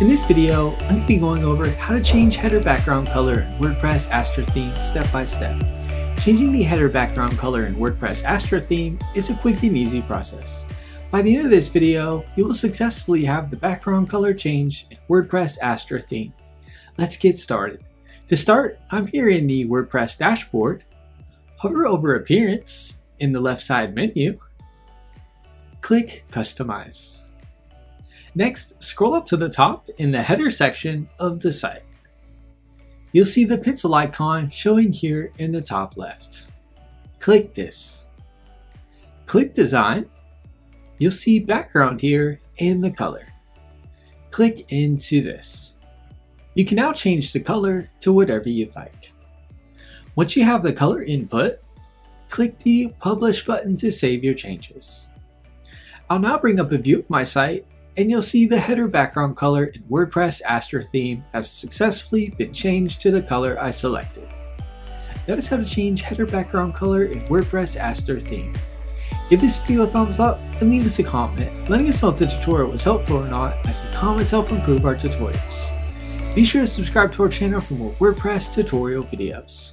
In this video, I'm going to be going over how to change header background color in WordPress Astra theme step by step. Changing the header background color in WordPress Astra theme is a quick and easy process. By the end of this video, you will successfully have the background color change in WordPress Astra theme. Let's get started. To start, I'm here in the WordPress dashboard. Hover over Appearance in the left side menu. Click Customize. Next, scroll up to the top in the header section of the site. You'll see the pencil icon showing here in the top left. Click this. Click Design. You'll see background here and the color. Click into this. You can now change the color to whatever you'd like. Once you have the color input, click the Publish button to save your changes. I'll now bring up a view of my site and you'll see the header background color in WordPress Astra theme has successfully been changed to the color I selected. That is how to change header background color in WordPress Astra theme. Give this video a thumbs up and leave us a comment, letting us know if the tutorial was helpful or not, as the comments help improve our tutorials. Be sure to subscribe to our channel for more WordPress tutorial videos.